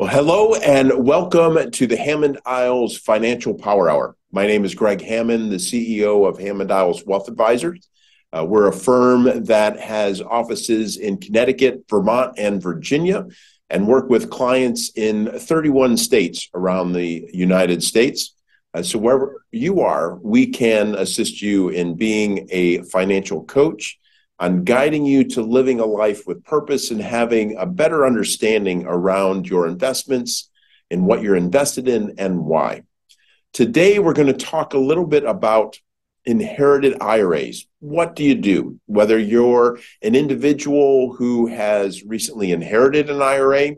Well, hello and welcome to the Hammond Iles Financial Power Hour. My name is Greg Hammond, the CEO of Hammond Iles Wealth Advisors. Uh, we're a firm that has offices in Connecticut, Vermont, and Virginia, and work with clients in 31 states around the United States. Uh, so, wherever you are, we can assist you in being a financial coach on guiding you to living a life with purpose and having a better understanding around your investments and what you're invested in and why. Today, we're going to talk a little bit about inherited IRAs. What do you do? Whether you're an individual who has recently inherited an IRA,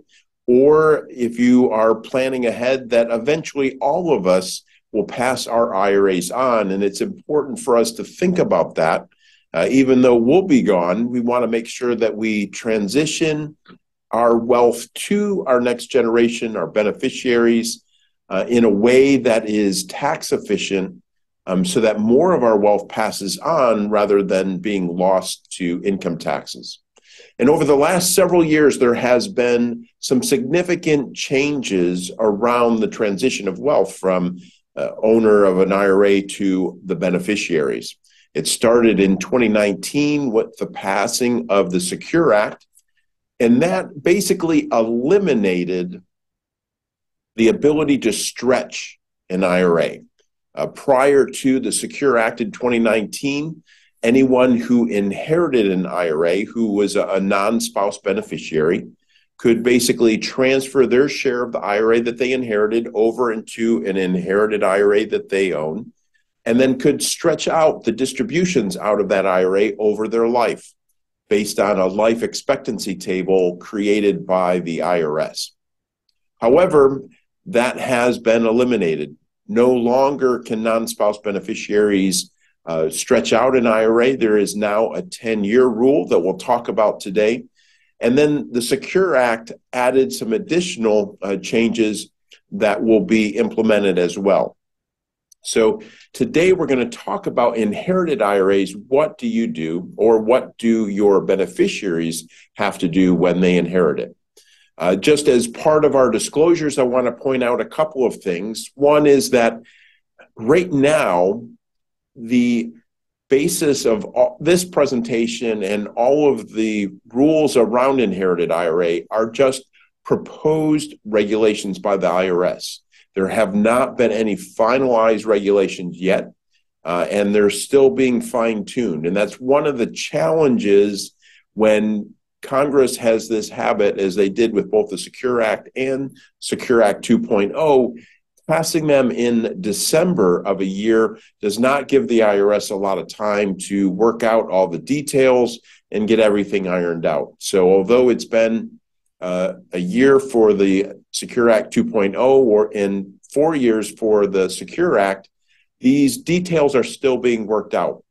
or if you are planning ahead that eventually all of us will pass our IRAs on. And it's important for us to think about that uh, even though we'll be gone, we want to make sure that we transition our wealth to our next generation, our beneficiaries, uh, in a way that is tax efficient um, so that more of our wealth passes on rather than being lost to income taxes. And over the last several years, there has been some significant changes around the transition of wealth from uh, owner of an IRA to the beneficiaries. It started in 2019 with the passing of the Secure Act, and that basically eliminated the ability to stretch an IRA. Uh, prior to the Secure Act in 2019, anyone who inherited an IRA who was a, a non spouse beneficiary could basically transfer their share of the IRA that they inherited over into an inherited IRA that they own and then could stretch out the distributions out of that IRA over their life based on a life expectancy table created by the IRS. However, that has been eliminated. No longer can non spouse beneficiaries uh, stretch out an IRA. There is now a 10 year rule that we'll talk about today. And then the Secure Act added some additional uh, changes that will be implemented as well. So today we're going to talk about inherited IRAs. What do you do, or what do your beneficiaries have to do when they inherit it? Uh, just as part of our disclosures, I want to point out a couple of things. One is that right now, the basis of all, this presentation and all of the rules around inherited IRA are just proposed regulations by the IRS. There have not been any finalized regulations yet, uh, and they're still being fine tuned. And that's one of the challenges when Congress has this habit, as they did with both the Secure Act and Secure Act 2.0. Passing them in December of a year does not give the IRS a lot of time to work out all the details and get everything ironed out. So, although it's been uh, a year for the Secure Act 2.0 or in four years for the Secure Act, these details are still being worked out.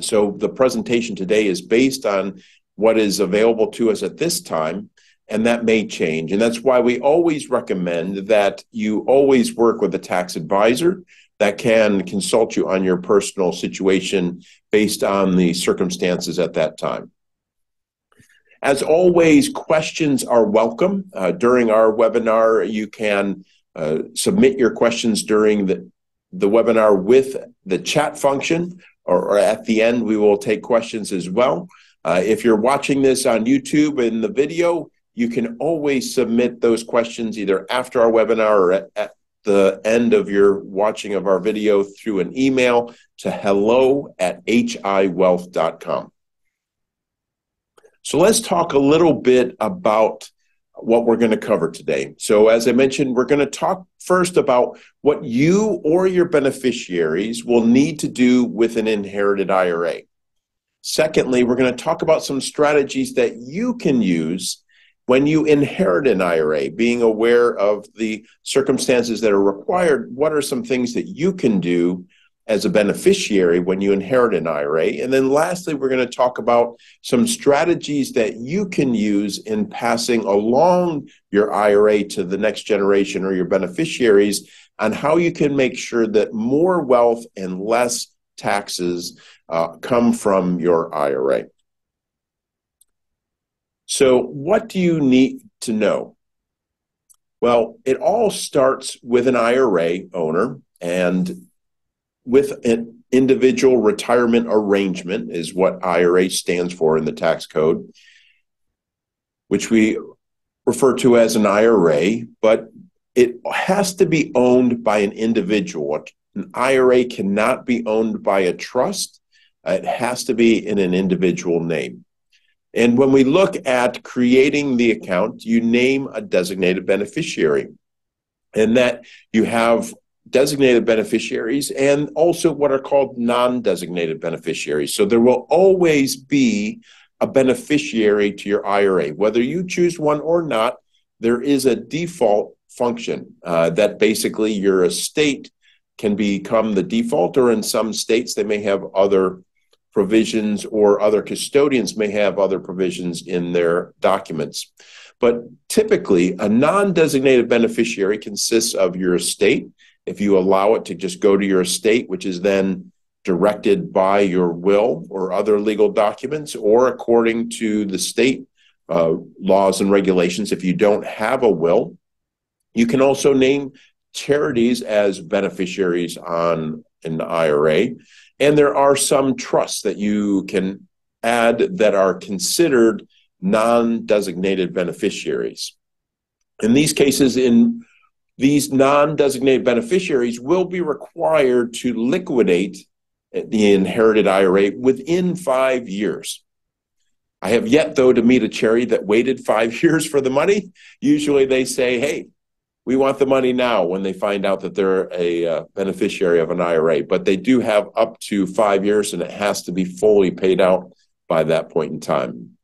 So the presentation today is based on what is available to us at this time, and that may change. And that's why we always recommend that you always work with a tax advisor that can consult you on your personal situation based on the circumstances at that time. As always, questions are welcome. Uh, during our webinar, you can uh, submit your questions during the, the webinar with the chat function, or, or, at the end, we will take questions as well. Uh, if you're watching this on YouTube in the video, you can always submit those questions either after our webinar or at, at the end of your watching of our video through an email to hello at hiwealth.com. So let's talk a little bit about what we're going to cover today. So, as I mentioned, we're going to talk first about what you or your beneficiaries will need to do with an inherited IRA. Secondly, we're going to talk about some strategies that you can use when you inherit an IRA, being aware of the circumstances that are required. What are some things that you can do as a beneficiary when you inherit an IRA. And then lastly, we're going to talk about some strategies that you can use in passing along your IRA to the next generation or your beneficiaries on how you can make sure that more wealth and less taxes uh, come from your IRA. So, what do you need to know? Well, it all starts with an IRA owner and with an individual retirement arrangement is what IRA stands for in the tax code, which we refer to as an IRA, but it has to be owned by an individual. An IRA cannot be owned by a trust. It has to be in an individual name. And when we look at creating the account, you name a designated beneficiary. And that you have designated beneficiaries and also what are called non designated beneficiaries. So there will always be a beneficiary to your IRA. Whether you choose one or not, there is a default function uh, that basically your estate can become the default, or in some states, they may have other provisions or other custodians may have other provisions in their documents. But typically, a non designated beneficiary consists of your estate. If you allow it to just go to your estate, which is then directed by your will or other legal documents, or according to the state uh, laws and regulations, if you don't have a will, you can also name charities as beneficiaries on an IRA. And there are some trusts that you can add that are considered non designated beneficiaries. In these cases, in these non designated beneficiaries will be required to liquidate the inherited IRA within five years. I have yet, though, to meet a charity that waited five years for the money. Usually they say, hey, we want the money now when they find out that they're a uh, beneficiary of an IRA. But they do have up to five years and it has to be fully paid out by that point in time.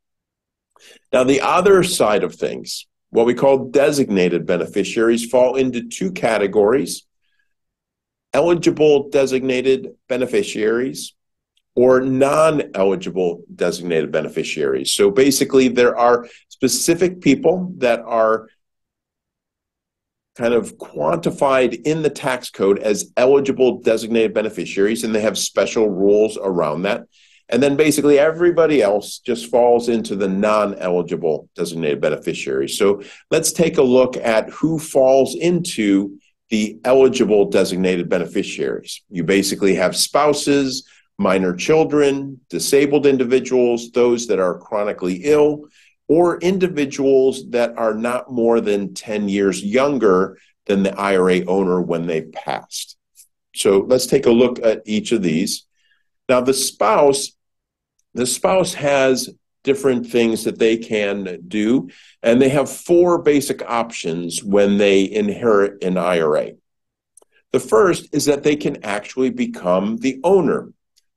Now, the other side of things, what we call designated beneficiaries, fall into two categories eligible designated beneficiaries or non eligible designated beneficiaries. So basically, there are specific people that are kind of quantified in the tax code as eligible designated beneficiaries, and they have special rules around that. And then basically everybody else just falls into the non eligible designated beneficiaries. So let's take a look at who falls into the eligible designated beneficiaries. You basically have spouses, minor children, disabled individuals, those that are chronically ill, or individuals that are not more than 10 years younger than the IRA owner when they passed. So let's take a look at each of these. Now, the spouse, the spouse has different things that they can do, and they have four basic options when they inherit an IRA. The first is that they can actually become the owner.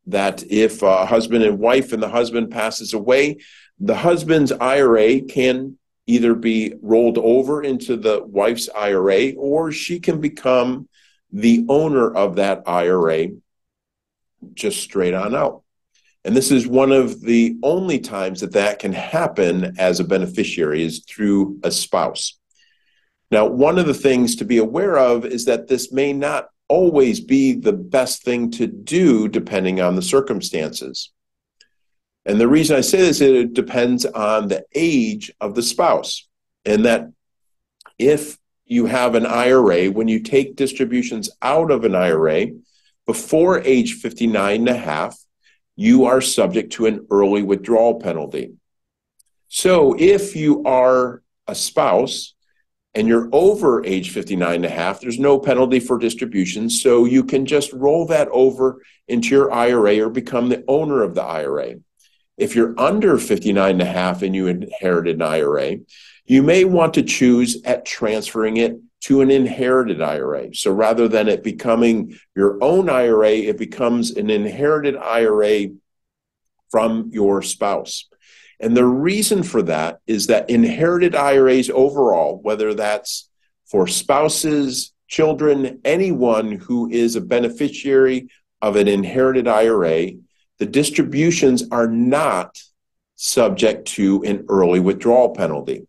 That if a husband and wife and the husband passes away, the husband's IRA can either be rolled over into the wife's IRA or she can become the owner of that IRA just straight on out. And this is one of the only times that that can happen as a beneficiary is through a spouse. Now, one of the things to be aware of is that this may not always be the best thing to do depending on the circumstances. And the reason I say this is it depends on the age of the spouse. And that if you have an IRA, when you take distributions out of an IRA before age 59 and a half, you are subject to an early withdrawal penalty. So if you are a spouse and you're over age 59 and a half, there's no penalty for distribution. So you can just roll that over into your IRA or become the owner of the IRA. If you're under 59 and a half and you inherited an IRA, you may want to choose at transferring it to an inherited IRA. So rather than it becoming your own IRA, it becomes an inherited IRA from your spouse. And the reason for that is that inherited IRAs overall, whether that's for spouses, children, anyone who is a beneficiary of an inherited IRA, the distributions are not subject to an early withdrawal penalty.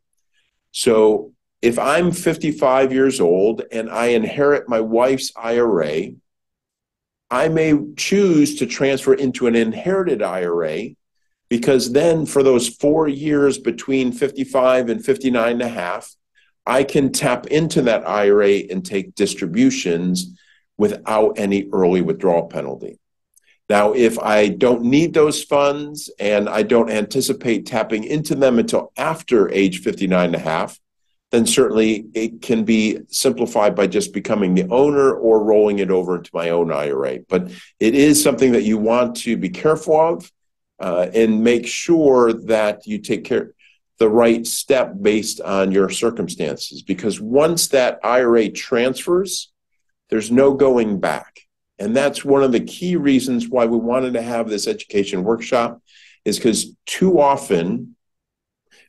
So if I'm 55 years old and I inherit my wife's IRA, I may choose to transfer into an inherited IRA because then for those four years between 55 and 59 and a half, I can tap into that IRA and take distributions without any early withdrawal penalty. Now, if I don't need those funds and I don't anticipate tapping into them until after age 59 and a half, then certainly it can be simplified by just becoming the owner or rolling it over into my own IRA. But it is something that you want to be careful of uh, and make sure that you take care the right step based on your circumstances because once that IRA transfers, there's no going back. And that's one of the key reasons why we wanted to have this education workshop is because too often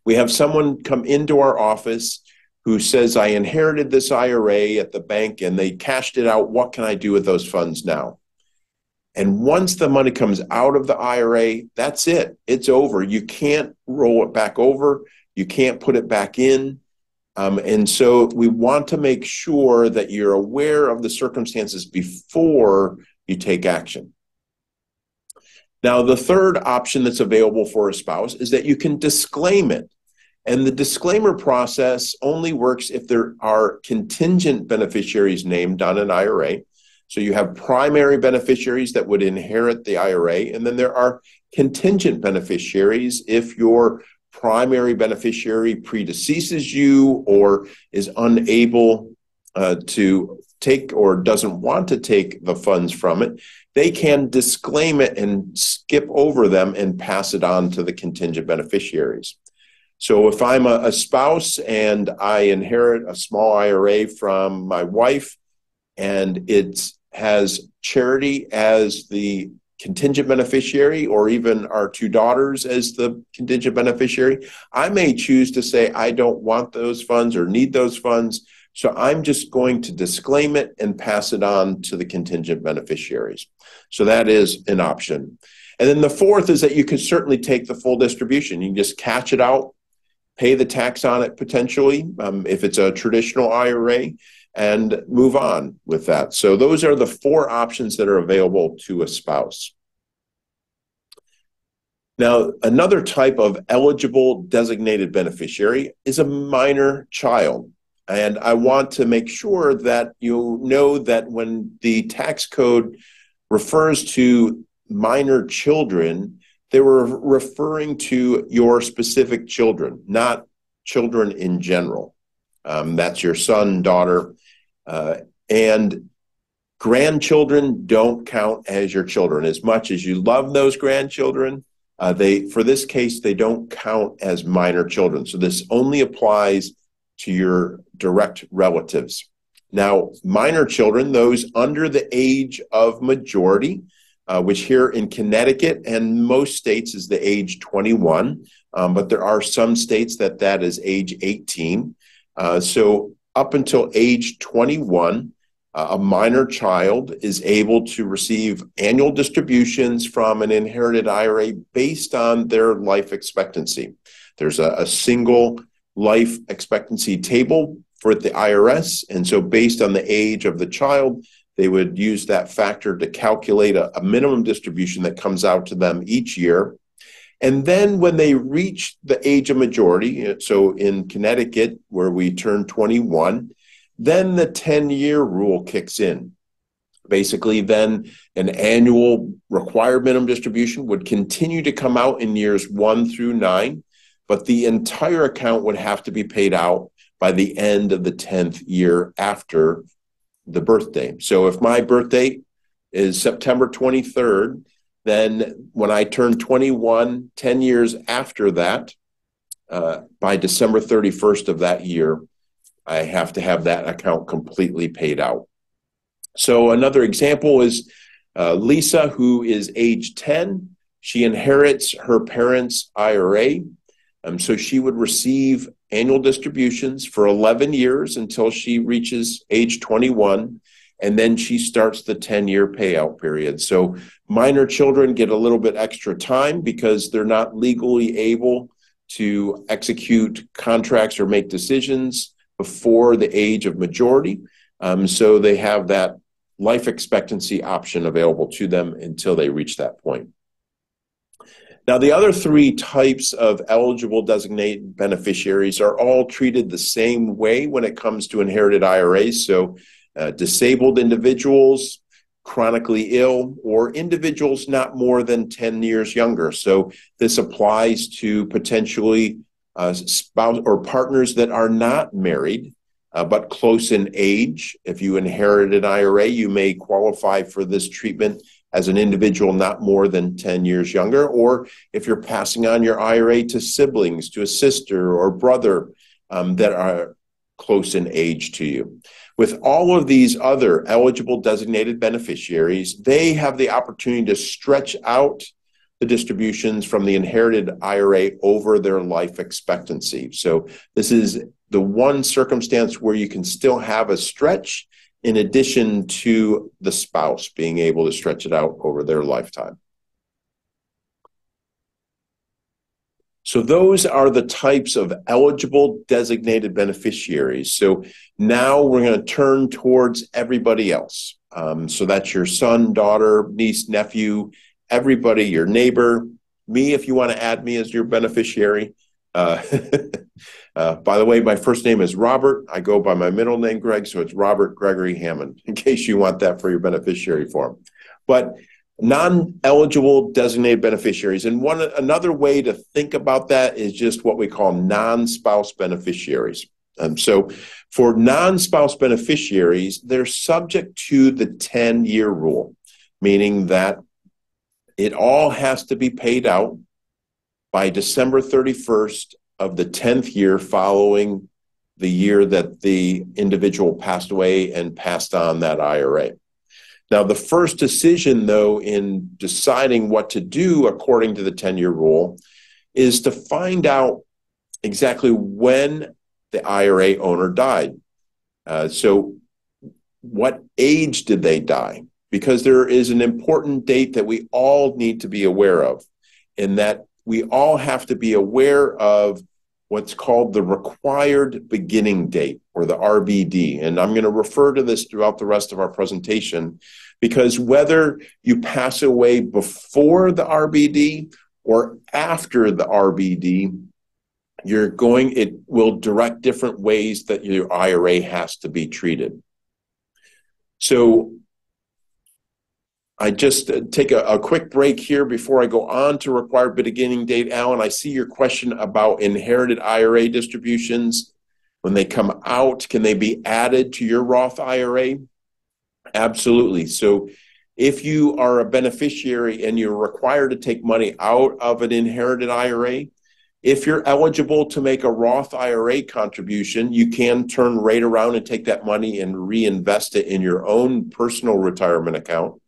we have someone come into our office who says, I inherited this IRA at the bank and they cashed it out. What can I do with those funds now? And once the money comes out of the IRA, that's it. It's over. You can't roll it back over. You can't put it back in. Um, and so we want to make sure that you're aware of the circumstances before you take action. Now, the third option that's available for a spouse is that you can disclaim it. And the disclaimer process only works if there are contingent beneficiaries named on an IRA. So you have primary beneficiaries that would inherit the IRA, and then there are contingent beneficiaries if your primary beneficiary predeceases you or is unable uh, to take or doesn't want to take the funds from it, they can disclaim it and skip over them and pass it on to the contingent beneficiaries. So if I'm a, a spouse and I inherit a small IRA from my wife and it has charity as the contingent beneficiary or even our two daughters as the contingent beneficiary, I may choose to say, I don't want those funds or need those funds. So I'm just going to disclaim it and pass it on to the contingent beneficiaries. So that is an option. And then the fourth is that you can certainly take the full distribution. You can just catch it out, pay the tax on it potentially um, if it's a traditional IRA and move on with that. So those are the four options that are available to a spouse. Now, another type of eligible designated beneficiary is a minor child. And I want to make sure that you know that when the tax code refers to minor children, they were referring to your specific children, not children in general. Um, that's your son, daughter, uh, and grandchildren don't count as your children. As much as you love those grandchildren, uh, they for this case they don't count as minor children. So this only applies to your direct relatives. Now, minor children, those under the age of majority, uh, which here in Connecticut and most states is the age 21, um, but there are some states that that is age 18. Uh, so up until age 21, uh, a minor child is able to receive annual distributions from an inherited IRA based on their life expectancy. There's a, a single life expectancy table for the IRS. And so, based on the age of the child, they would use that factor to calculate a, a minimum distribution that comes out to them each year. And then when they reach the age of majority, uh, so in Connecticut, where we turn 21, then the 10 year rule kicks in. Basically, then an annual required minimum distribution would continue to come out in years one through nine, but the entire account would have to be paid out by the end of the 10th year after the birthday. So if my birthday is September 23rd, then, when I turn 21, 10 years after that, uh, by December 31st of that year, I have to have that account completely paid out. So, another example is uh, Lisa, who is age 10. She inherits her parents' IRA. Um, so, she would receive annual distributions for 11 years until she reaches age 21 and then she starts the 10 year payout period. So minor children get a little bit extra time because they're not legally able to execute contracts or make decisions before the age of majority. Um, so they have that life expectancy option available to them until they reach that point. Now, the other three types of eligible designated beneficiaries are all treated the same way when it comes to inherited IRAs. So, uh, disabled individuals, chronically ill, or individuals not more than 10 years younger. So, this applies to potentially uh, spouse or partners that are not married. Uh, but close in age. If you inherit an IRA, you may qualify for this treatment as an individual not more than 10 years younger, or if you're passing on your IRA to siblings, to a sister or brother um, that are close in age to you. With all of these other eligible designated beneficiaries, they have the opportunity to stretch out the distributions from the inherited IRA over their life expectancy. So, this is the one circumstance where you can still have a stretch in addition to the spouse being able to stretch it out over their lifetime. So, those are the types of eligible designated beneficiaries. So, now we're going to turn towards everybody else. Um, so, that's your son, daughter, niece, nephew, everybody, your neighbor, me, if you want to add me as your beneficiary. Uh, uh, by the way, my first name is Robert. I go by my middle name, Greg, so it's Robert Gregory Hammond, in case you want that for your beneficiary form. But non-eligible designated beneficiaries, and one another way to think about that is just what we call non-spouse beneficiaries. Um, so, for non-spouse beneficiaries, they're subject to the 10-year rule, meaning that it all has to be paid out by December 31st of the 10th year following the year that the individual passed away and passed on that IRA. Now, the first decision, though, in deciding what to do according to the 10 year rule is to find out exactly when the IRA owner died. Uh, so, what age did they die? Because there is an important date that we all need to be aware of, and that we all have to be aware of what's called the required beginning date or the RBD. And I'm going to refer to this throughout the rest of our presentation because whether you pass away before the RBD or after the RBD, you're going, it will direct different ways that your IRA has to be treated. So I just uh, take a, a, quick break here before I go on to required beginning date. Alan, I see your question about inherited IRA distributions. When they come out, can they be added to your Roth IRA? Absolutely. So if you are a beneficiary and you're required to take money out of an inherited IRA, if you're eligible to make a Roth IRA contribution, you can turn right around and take that money and reinvest it in your own personal retirement account.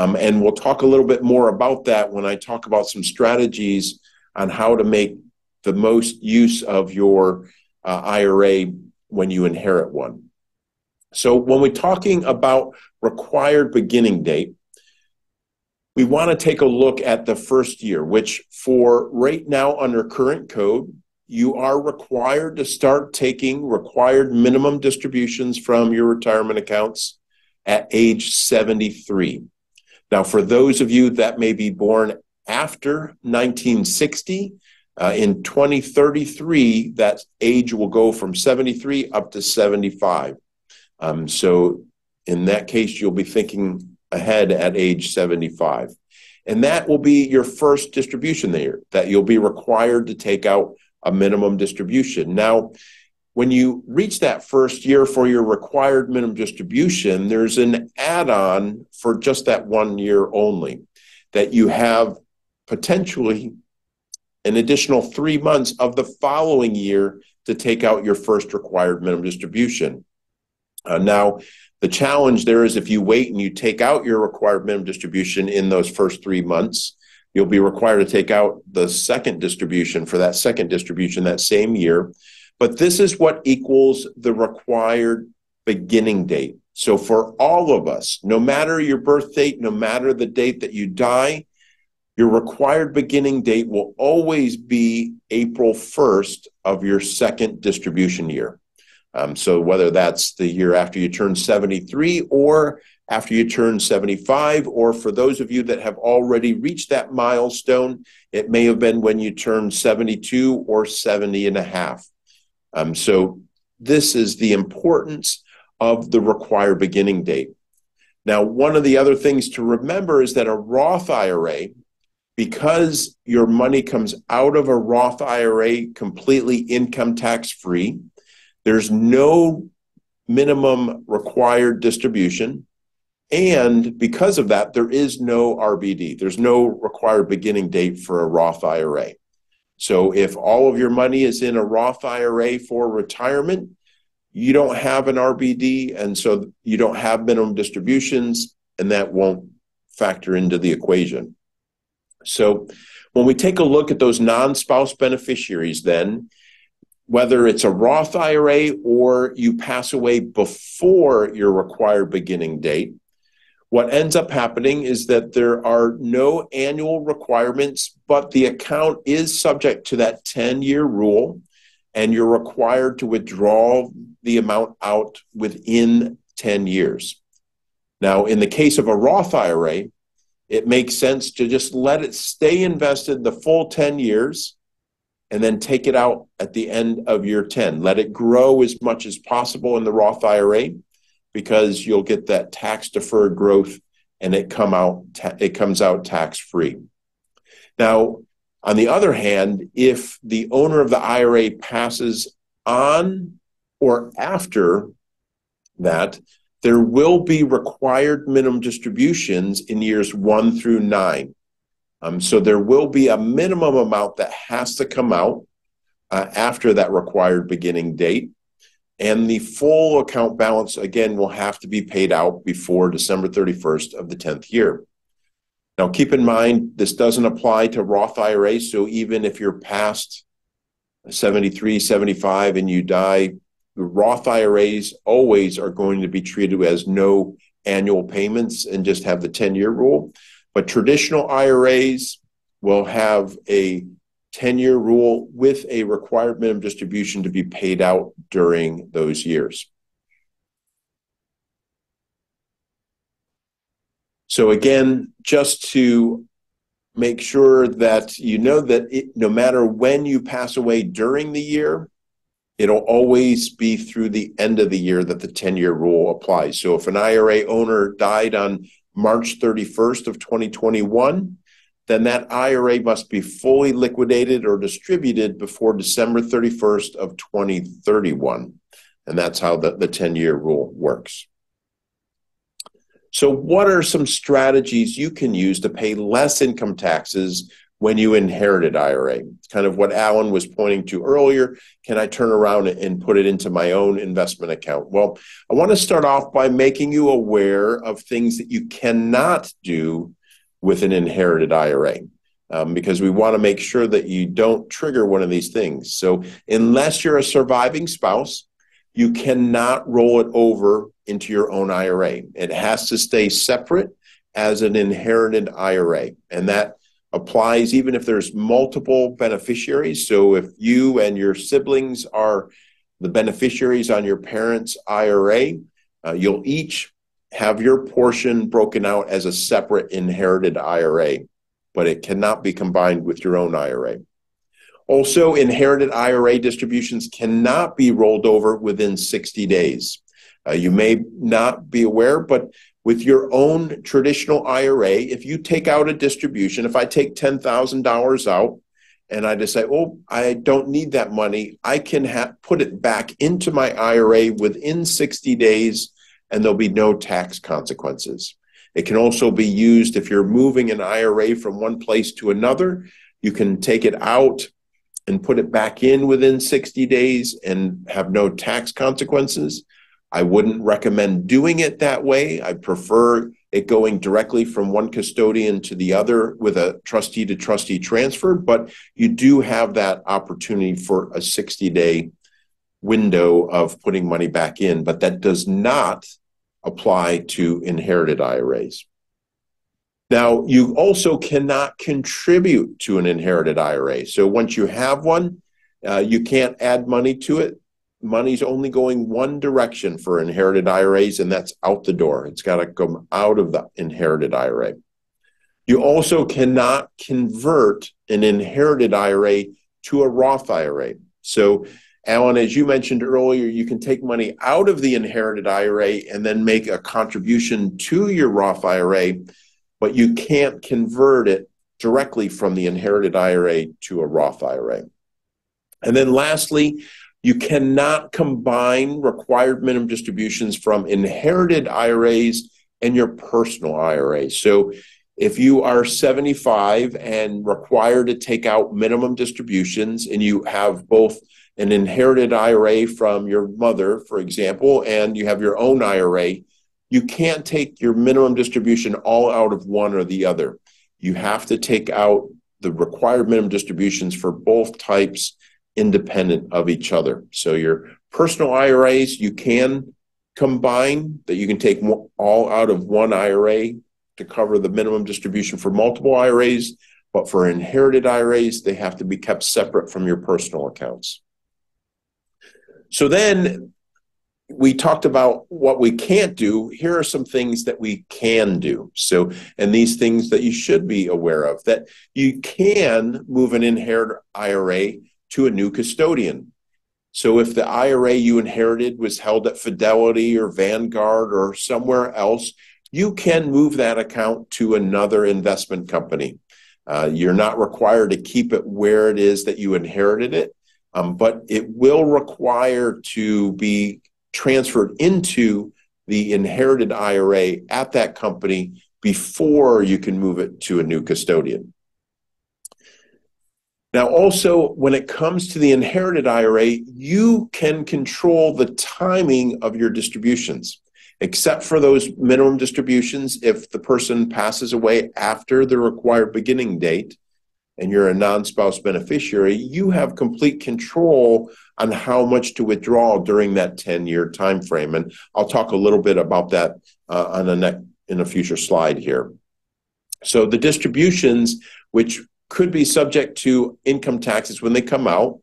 Um, and we'll talk a little bit more about that when I talk about some strategies on how to make the most use of your uh, IRA when you inherit one. So, when we're talking about required beginning date, we want to take a look at the first year, which for right now under current code, you are required to start taking required minimum distributions from your retirement accounts at age 73. Now, for those of you that may be born after 1960, uh, in 2033, that age will go from 73 up to 75. Um, so, in that case, you'll be thinking ahead at age 75. And that will be your first distribution there, that you'll be required to take out a minimum distribution. Now, when you reach that first year for your required minimum distribution, there's an add on for just that one year only that you have potentially an additional three months of the following year to take out your first required minimum distribution. Uh, now, the challenge there is if you wait and you take out your required minimum distribution in those first three months, you'll be required to take out the second distribution for that second distribution that same year. But this is what equals the required beginning date. So for all of us, no matter your birth date, no matter the date that you die, your required beginning date will always be April 1st of your second distribution year. Um, so whether that's the year after you turn 73 or after you turn 75, or for those of you that have already reached that milestone, it may have been when you turn 72 or 70 and a half. Um, so this is the importance of the required beginning date. Now, one of the other things to remember is that a Roth IRA, because your money comes out of a Roth IRA completely income tax free, there's no minimum required distribution. And because of that, there is no RBD. There's no required beginning date for a Roth IRA. So if all of your money is in a Roth IRA for retirement, you don't have an RBD, and so you don't have minimum distributions, and that won't factor into the equation. So when we take a look at those non spouse beneficiaries, then whether it's a Roth IRA or you pass away before your required beginning date, what ends up happening is that there are no annual requirements, but the account is subject to that 10 year rule, and you're required to withdraw the amount out within 10 years. Now, in the case of a Roth IRA, it makes sense to just let it stay invested the full 10 years and then take it out at the end of year 10. Let it grow as much as possible in the Roth IRA because you'll get that tax deferred growth and it come out it comes out tax free. Now, on the other hand, if the owner of the IRA passes on or after that, there will be required minimum distributions in years one through nine. Um, so there will be a minimum amount that has to come out uh, after that required beginning date. And the full account balance, again, will have to be paid out before December 31st of the 10th year. Now, keep in mind, this doesn't apply to Roth IRAs. So even if you're past 73, 75 and you die, the Roth IRAs always are going to be treated as no annual payments and just have the 10 year rule. But traditional IRAs will have a 10 year rule with a required minimum distribution to be paid out during those years. So, again, just to make sure that you know that it, no matter when you pass away during the year, it'll always be through the end of the year that the 10 year rule applies. So, if an IRA owner died on March 31st of 2021, then that IRA must be fully liquidated or distributed before December 31st of 2031. And that's how the, the 10 year rule works. So, what are some strategies you can use to pay less income taxes when you inherited IRA. It's kind of what Alan was pointing to earlier. Can I turn around and put it into my own investment account? Well, I want to start off by making you aware of things that you cannot do with an inherited IRA. Um, because we want to make sure that you don't trigger one of these things. So, unless you're a surviving spouse, you cannot roll it over into your own IRA. It has to stay separate as an inherited IRA. And that applies even if there's multiple beneficiaries. So if you and your siblings are the beneficiaries on your parents' IRA, uh, you'll each have your portion broken out as a separate inherited IRA, but it cannot be combined with your own IRA. Also, inherited IRA distributions cannot be rolled over within 60 days. Uh, you may not be aware, but with your own traditional IRA, if you take out a distribution, if I take $10,000 out and I decide, oh, I don't need that money, I can ha- put it back into my IRA within 60 days and there'll be no tax consequences. It can also be used if you're moving an IRA from one place to another. You can take it out and put it back in within 60 days and have no tax consequences. I wouldn't recommend doing it that way. I prefer it going directly from one custodian to the other with a trustee to trustee transfer, but you do have that opportunity for a 60 day window of putting money back in, but that does not apply to inherited IRAs. Now, you also cannot contribute to an inherited IRA. So once you have one, uh, you can't add money to it money's only going one direction for inherited IRAs, and that's out the door. It's got to come out of the inherited IRA. You also cannot convert an inherited IRA to a Roth IRA. So, Alan, as you mentioned earlier, you can take money out of the inherited IRA and then make a contribution to your Roth IRA, but you can't convert it directly from the inherited IRA to a Roth IRA. And then lastly, you cannot combine required minimum distributions from inherited IRAs and your personal IRA. So if you are 75 and required to take out minimum distributions and you have both an inherited IRA from your mother, for example, and you have your own IRA, you can't take your minimum distribution all out of one or the other. You have to take out the required minimum distributions for both types independent of each other. So your personal IRAs, you can combine that you can take all out of one IRA to cover the minimum distribution for multiple IRAs, but for inherited IRAs, they have to be kept separate from your personal accounts. So then we talked about what we can't do. Here are some things that we can do. So, and these things that you should be aware of that you can move an inherited IRA to a new custodian. So if the IRA you inherited was held at Fidelity or Vanguard or somewhere else, you can move that account to another investment company. Uh, you're not required to keep it where it is that you inherited it, um, but it will require to be transferred into the inherited IRA at that company before you can move it to a new custodian. Now, also, when it comes to the inherited IRA, you can control the timing of your distributions, except for those minimum distributions. If the person passes away after the required beginning date and you're a non spouse beneficiary, you have complete control on how much to withdraw during that 10 year time frame. And I'll talk a little bit about that uh, on a ne- in a future slide here. So, the distributions, which could be subject to income taxes when they come out.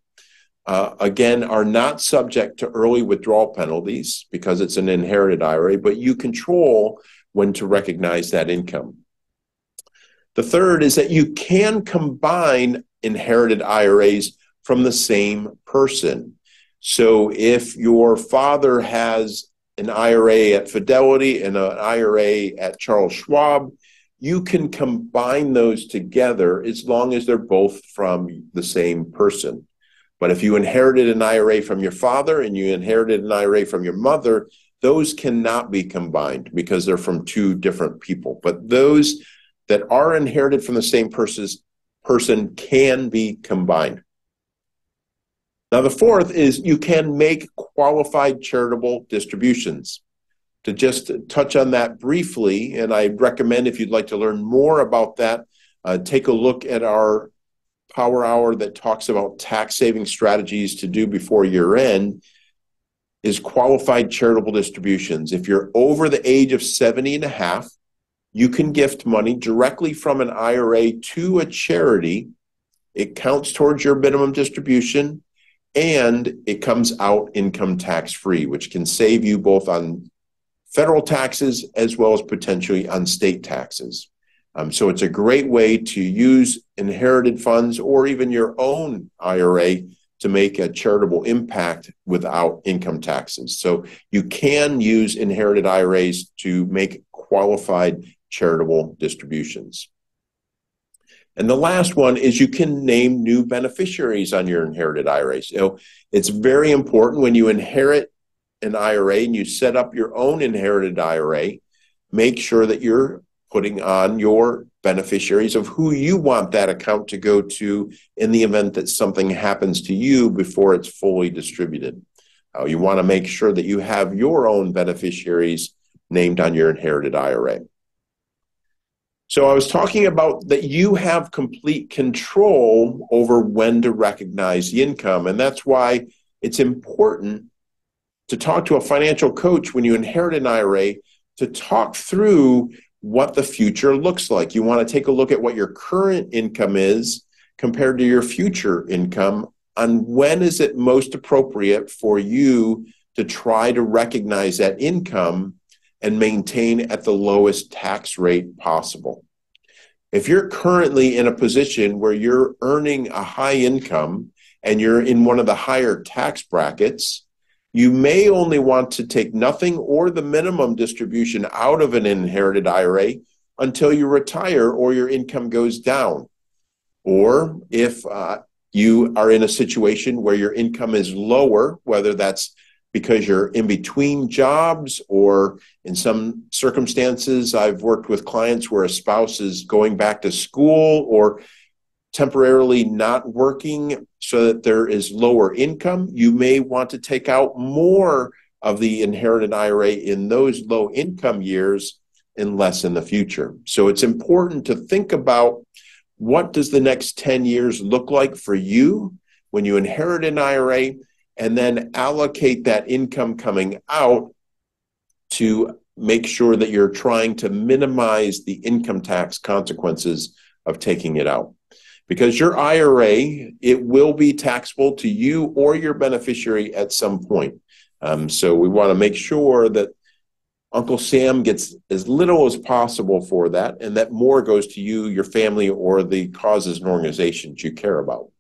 Uh, again, are not subject to early withdrawal penalties because it's an inherited IRA, but you control when to recognize that income. The third is that you can combine inherited IRAs from the same person. So if your father has an IRA at Fidelity and an IRA at Charles Schwab, you can combine those together as long as they're both from the same person. But if you inherited an IRA from your father and you inherited an IRA from your mother, those cannot be combined because they're from two different people. But those that are inherited from the same person can be combined. Now, the fourth is you can make qualified charitable distributions to just touch on that briefly. And I recommend if you'd like to learn more about that, uh, take a look at our power hour that talks about tax saving strategies to do before year end is qualified charitable distributions. If you're over the age of 70 and a half, you can gift money directly from an IRA to a charity. It counts towards your minimum distribution and it comes out income tax free, which can save you both on federal taxes as well as potentially on state taxes. Um, so it's a great way to use inherited funds or even your own IRA to make a charitable impact without income taxes. So you can use inherited IRAs to make qualified charitable distributions. And the last one is you can name new beneficiaries on your inherited. You know, it's very important when you inherit an IRA and you set up your own inherited IRA, make sure that you're putting on your beneficiaries of who you want that account to go to in the event that something happens to you before it's fully distributed. Uh, you want to make sure that you have your own beneficiaries named on your inherited IRA. So I was talking about that you have complete control over when to recognize the income. And that's why it's important to talk to a financial coach when you inherit an IRA to talk through what the future looks like. You want to take a look at what your current income is compared to your future income and when is it most appropriate for you to try to recognize that income and maintain at the lowest tax rate possible. If you're currently in a position where you're earning a high income and you're in one of the higher tax brackets, you may only want to take nothing or the minimum distribution out of an inherited IRA until you retire or your income goes down. Or if uh, you are in a situation where your income is lower, whether that's because you're in between jobs, or in some circumstances, I've worked with clients where a spouse is going back to school or temporarily not working so that there is lower income. You may want to take out more of the inherited IRA in those low income years and less in the future. So it's important to think about what does the next 10 years look like for you when you inherit an IRA and then allocate that income coming out to make sure that you're trying to minimize the income tax consequences of taking it out. Because your IRA, it will be taxable to you or your beneficiary at some point. Um, so we want to make sure that Uncle Sam gets as little as possible for that, and that more goes to you, your family, or the causes and organizations you care about.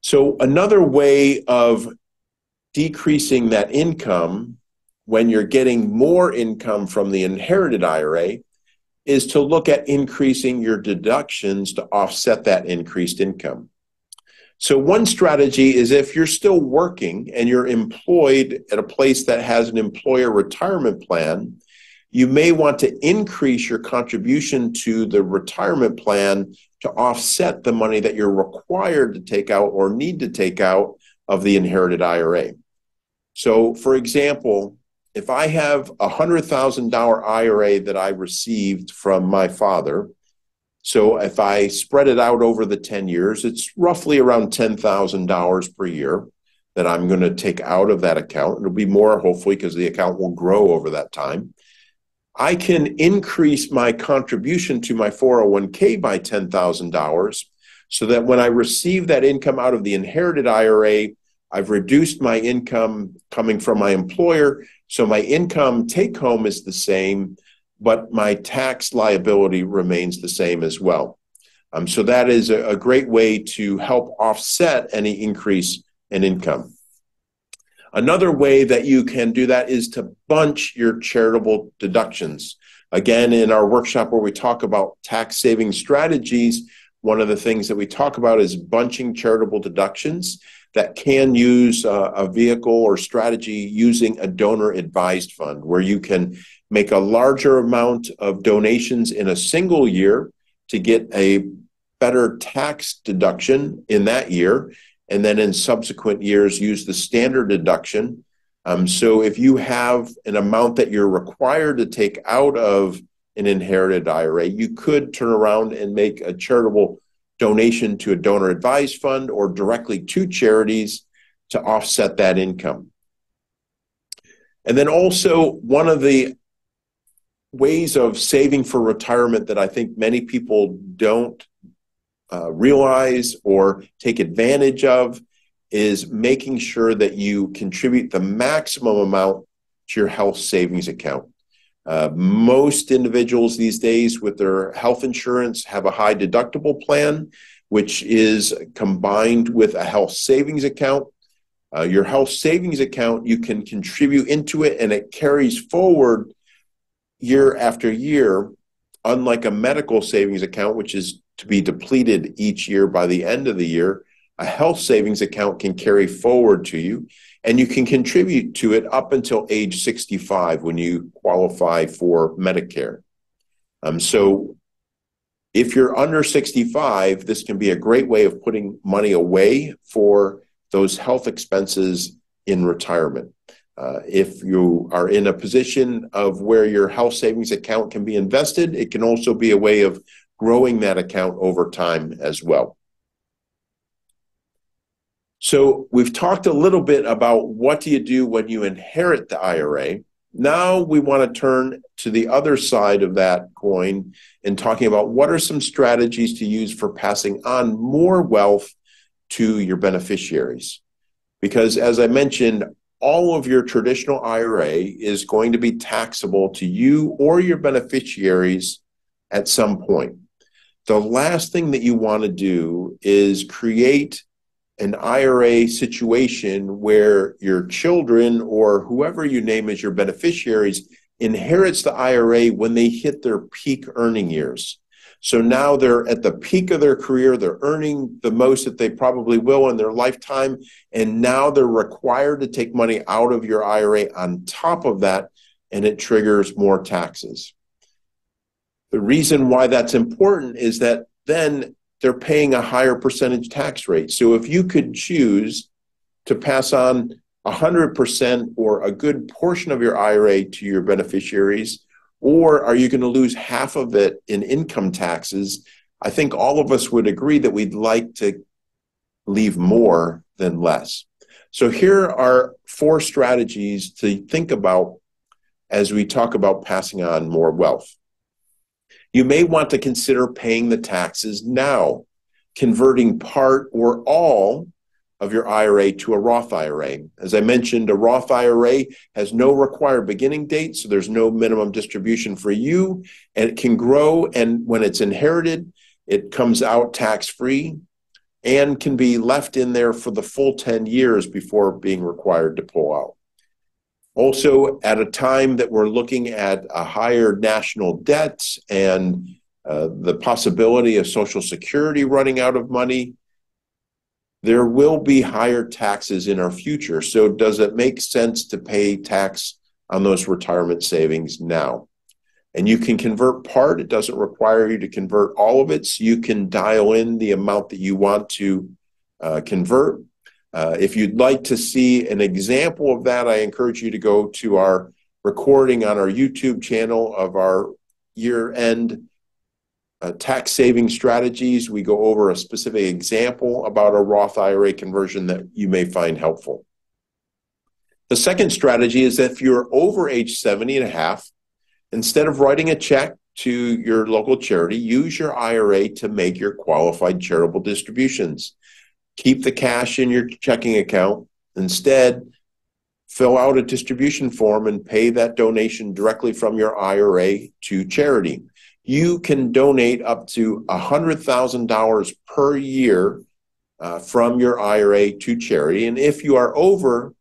So, another way of decreasing that income when you're getting more income from the inherited IRA is to look at increasing your deductions to offset that increased income. So, one strategy is if you're still working and you're employed at a place that has an employer retirement plan, you may want to increase your contribution to the retirement plan to offset the money that you're required to take out or need to take out of the inherited IRA. So, for example, if I have a $100,000 IRA that I received from my father, so if I spread it out over the 10 years, it's roughly around $10,000 per year that I'm going to take out of that account. It'll be more, hopefully, because the account will grow over that time. I can increase my contribution to my 401k by $10,000 so that when I receive that income out of the inherited IRA, I've reduced my income coming from my employer. So my income take home is the same, but my tax liability remains the same as well. Um, so that is a, a great way to help offset any increase in income. Another way that you can do that is to bunch your charitable deductions. Again, in our workshop where we talk about tax saving strategies, one of the things that we talk about is bunching charitable deductions that can use a vehicle or strategy using a donor advised fund where you can make a larger amount of donations in a single year to get a better tax deduction in that year and then in subsequent years use the standard deduction. Um, so if you have an amount that you're required to take out of an inherited IRA, you could turn around and make a charitable donation to a donor advised fund or directly to charities to offset that income. And then also, one of the ways of saving for retirement that I think many people don't uh, realize or take advantage of is making sure that you contribute the maximum amount to your health savings account. Uh, most individuals these days with their health insurance have a high deductible plan, which is combined with a health savings account. Uh, your health savings account, you can contribute into it and it carries forward year after year, unlike a medical savings account, which is to be depleted each year by the end of the year, a health savings account can carry forward to you and you can contribute to it up until age 65 when you qualify for Medicare. Um, so if you're under 65, this can be a great way of putting money away for those health expenses in retirement. Uh, if you are in a position of where your health savings account can be invested, it can also be a way of growing that account over time as well. So we've talked a little bit about what do you do when you inherit the IRA. Now we want to turn to the other side of that coin and talking about what are some strategies to use for passing on more wealth to your beneficiaries. Because as I mentioned, all of your traditional IRA is going to be taxable to you or your beneficiaries at some point. The last thing that you want to do is create an IRA situation where your children or whoever you name as your beneficiaries inherits the IRA when they hit their peak earning years. So now they're at the peak of their career, they're earning the most that they probably will in their lifetime, and now they're required to take money out of your IRA on top of that, and it triggers more taxes. The reason why that's important is that then they're paying a higher percentage tax rate. So if you could choose to pass on 100% or a good portion of your IRA to your beneficiaries, or are you going to lose half of it in income taxes? I think all of us would agree that we'd like to leave more than less. So here are four strategies to think about as we talk about passing on more wealth. You may want to consider paying the taxes now, converting part or all of your IRA to a Roth IRA. As I mentioned, a Roth IRA has no required beginning date, so there's no minimum distribution for you, and it can grow. And when it's inherited, it comes out tax free and can be left in there for the full 10 years before being required to pull out. Also, at a time that we're looking at a higher national debt and uh, the possibility of Social Security running out of money, there will be higher taxes in our future. So, does it make sense to pay tax on those retirement savings now? And you can convert part, it doesn't require you to convert all of it. So, you can dial in the amount that you want to uh, convert. Uh, if you'd like to see an example of that, I encourage you to go to our recording on our YouTube channel of our year end uh, tax saving strategies. We go over a specific example about a Roth IRA conversion that you may find helpful. The second strategy is if you're over age 70 and a half, instead of writing a check to your local charity, use your IRA to make your qualified charitable distributions. Keep the cash in your checking account. Instead, fill out a distribution form and pay that donation directly from your IRA to charity you can donate up to $100,000 per year uh, from your IRA to charity. And if you are over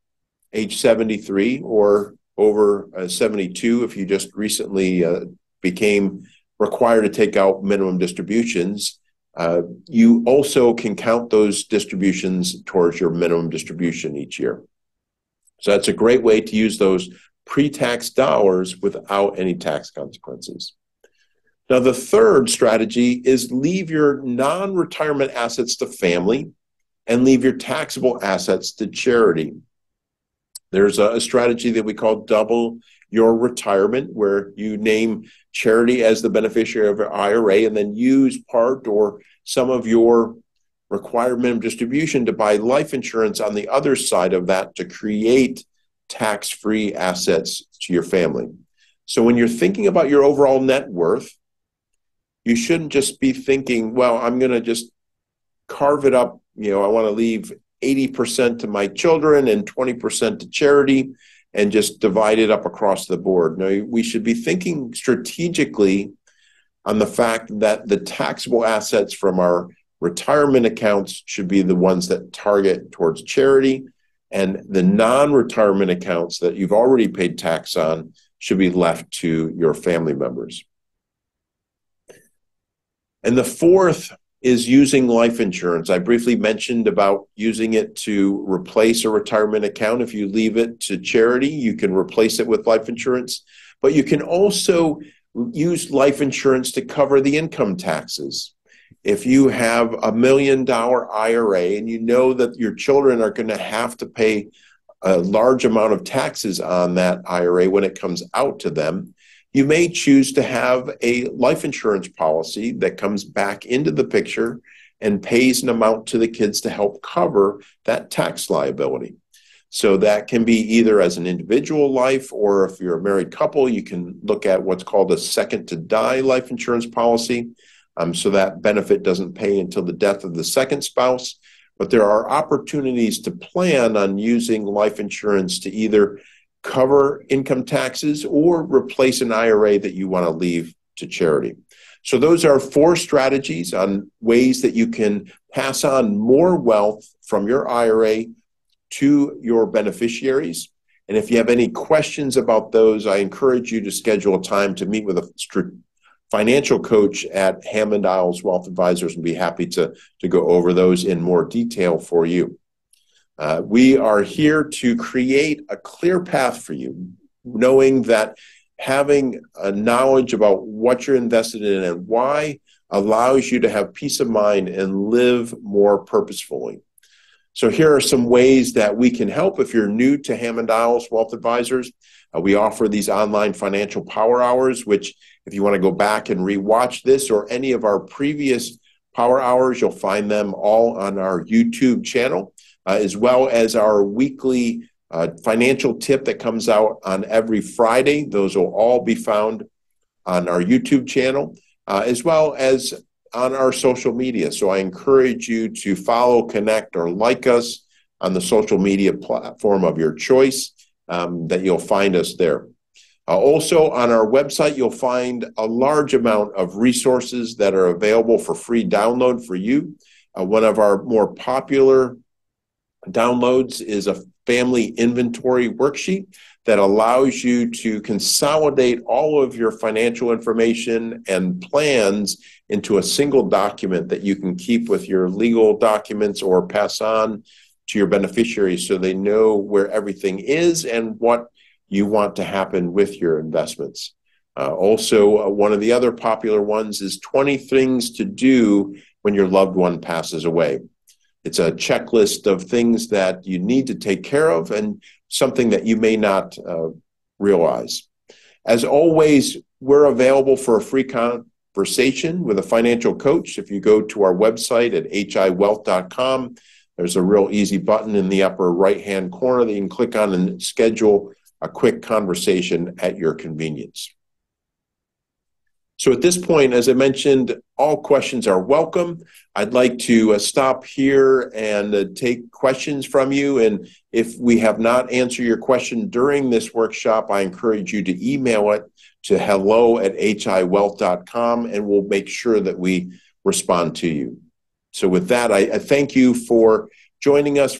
age 73 or over uh, 72, if you just recently uh, became required to take out minimum distributions, uh, you also can count those distributions towards your minimum distribution each year. So that's a great way to use those pre tax dollars without any tax consequences. Now, the third strategy is leave your non retirement assets to family and leave your taxable assets to charity. There's a, a, strategy that we call double your retirement, where you name charity as the beneficiary of your IRA and then use part or some of your required minimum distribution to buy life insurance on the other side of that to create tax free assets to your family. So, when you're thinking about your overall net worth, you shouldn't just be thinking, well, I'm going to just carve it up. You know, I want to leave 80% to my children and 20% to charity and just divide it up across the board. No, we should be thinking strategically on the fact that the taxable assets from our retirement accounts should be the ones that target towards charity and the non-retirement accounts that you've already paid tax on should be left to your family members. And the fourth is using life insurance. I briefly mentioned about using it to replace a retirement account. If you leave it to charity, you can replace it with life insurance, but you can also use life insurance to cover the income taxes. If you have a million dollar IRA and you know that your children are going to have to pay a large amount of taxes on that IRA when it comes out to them, you may choose to have a life insurance policy that comes back into the picture and pays an amount to the kids to help cover that tax liability. So that can be either as an individual life, or if you're a married couple, you can look at what's called a second to die life insurance policy. Um, so that benefit doesn't pay until the death of the second spouse. But there are opportunities to plan on using life insurance to either cover income taxes or replace an IRA that you want to leave to charity. So, those are four strategies on ways that you can pass on more wealth from your IRA to your beneficiaries. And if you have any questions about those, I encourage you to schedule a time to meet with a financial coach at Hammond Iles Wealth Advisors and be happy to, to go over those in more detail for you. Uh, we are here to create a clear path for you, knowing that having a knowledge about what you're invested in and why allows you to have peace of mind and live more purposefully. So here are some ways that we can help if you're new to Hammond Iles Wealth Advisors. Uh, we offer these online financial power hours, which if you want to go back and rewatch this or any of our previous power hours, you'll find them all on our YouTube channel, as well as our weekly uh, financial tip that comes out on every Friday. Those will all be found on our YouTube channel, uh, as well as on our social media. So I encourage you to follow, connect, or like us on the social media platform of your choice, um, that you'll find us there. Uh, also, on our website, you'll find a large amount of resources that are available for free download for you. Uh, one of our more popular downloads is a family inventory worksheet that allows you to consolidate all of your financial information and plans into a single document that you can keep with your legal documents or pass on to your beneficiaries so they know where everything is and what you want to happen with your investments. Uh, also, uh, one of the other popular ones is 20 things to do when your loved one passes away. It's a checklist of things that you need to take care of and something that you may not uh, realize. As always, we're available for a free conversation with a financial coach. If you go to our website at hiwealth.com, there's a real easy button in the upper right hand corner that you can click on and schedule a quick conversation at your convenience. So at this point, as I mentioned, all questions are welcome. I'd like to uh, stop here and uh, take questions from you. And if we have not answered your question during this workshop, I encourage you to email it to hello at hiwealth.com and we'll make sure that we respond to you. So with that, I, I thank you for joining us